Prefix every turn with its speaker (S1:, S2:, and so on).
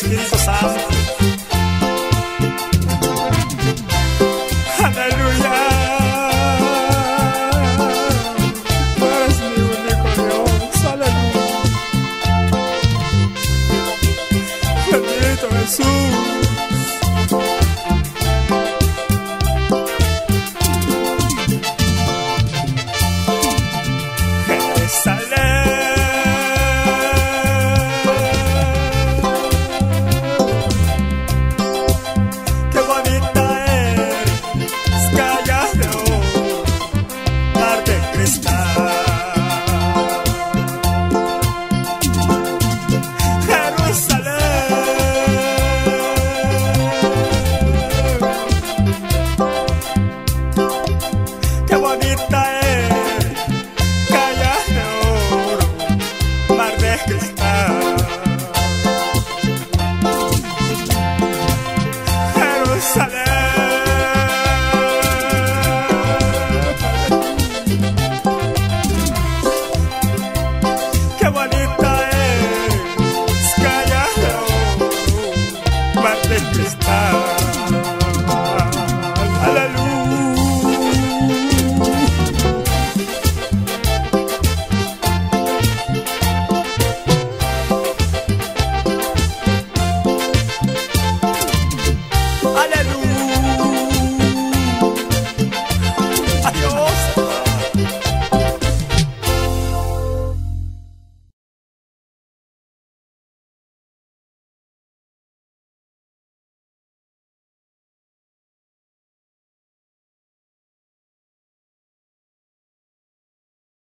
S1: recibir el Espíritu Santo. Aleluia.